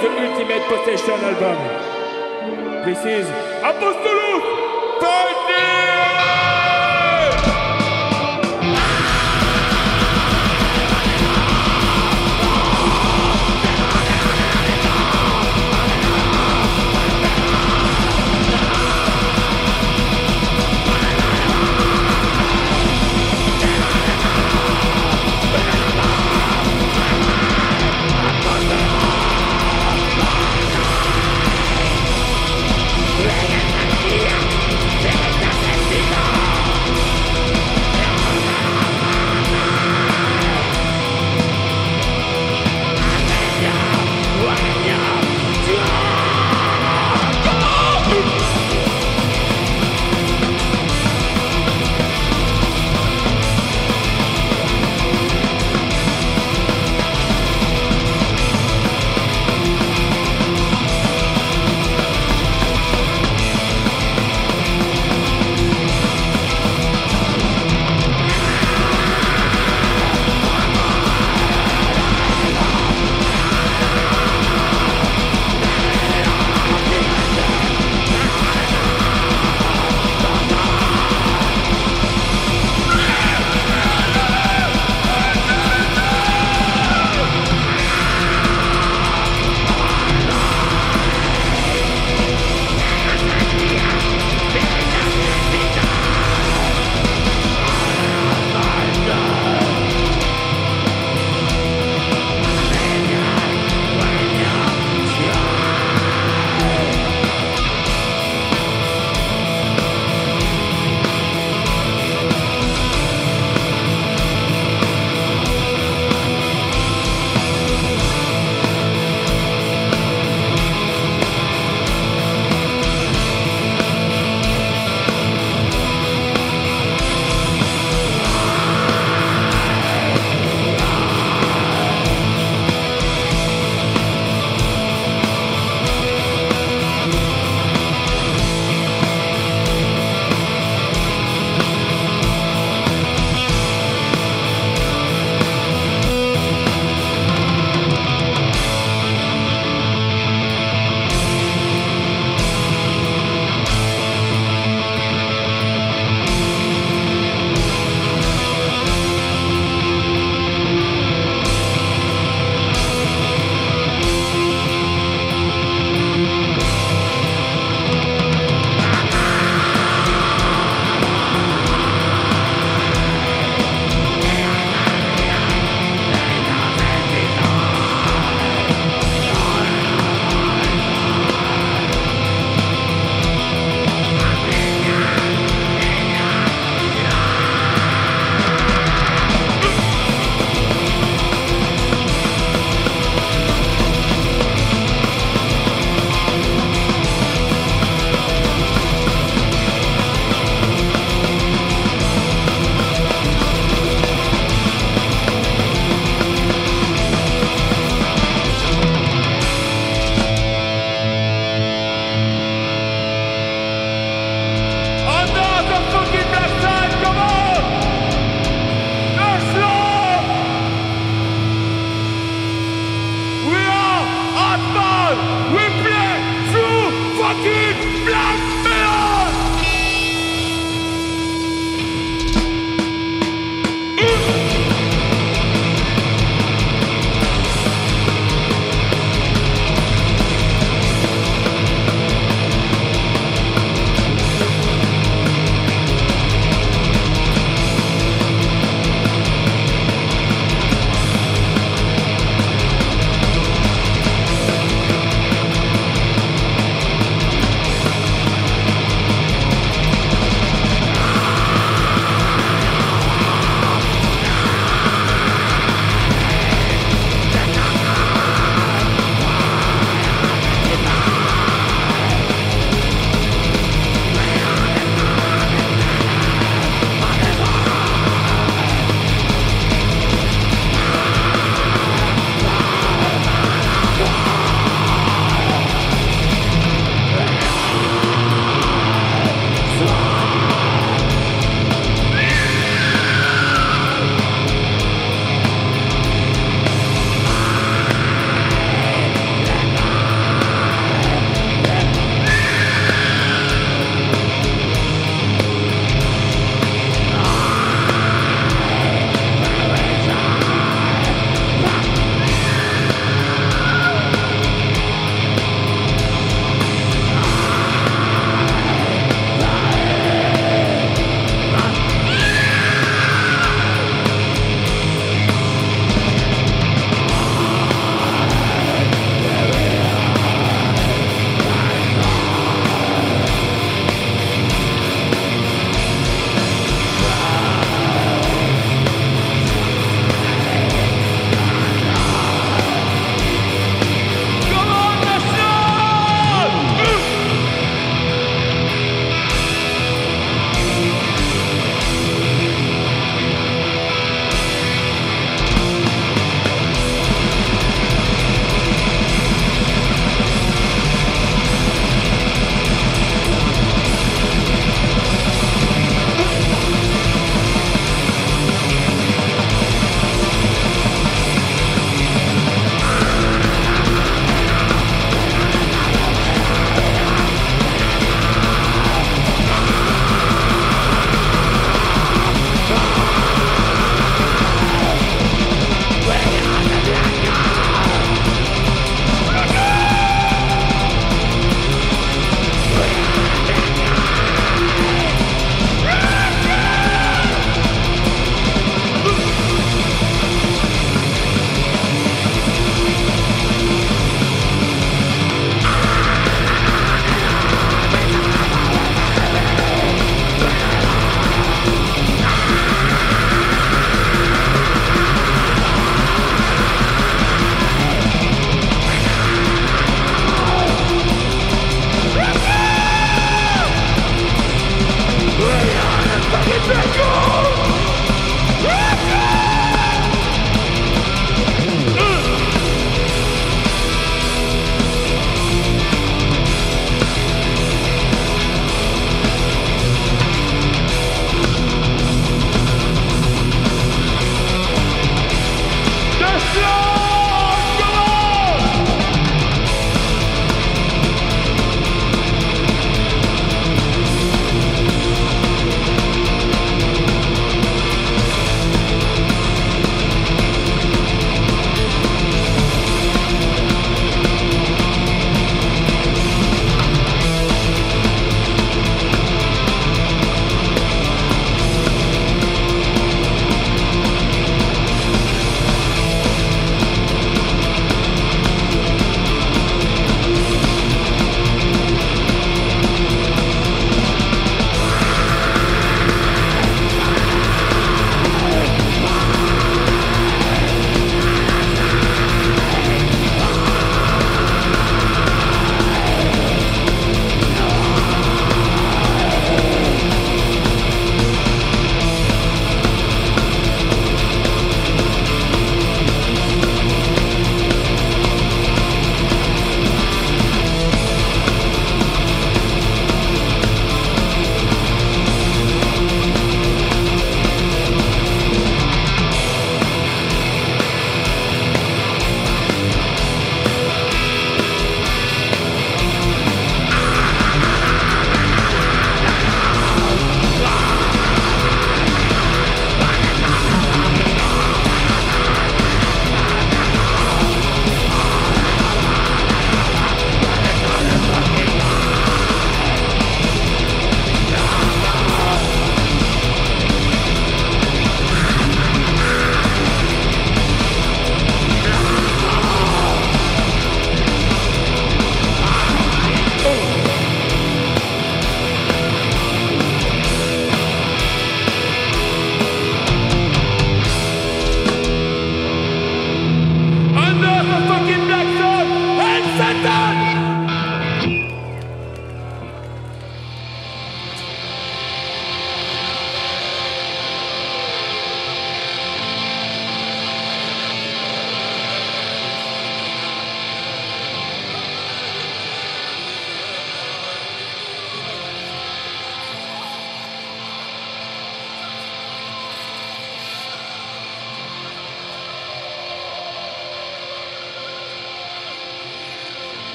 the ultimate possession album. This is Apostolus!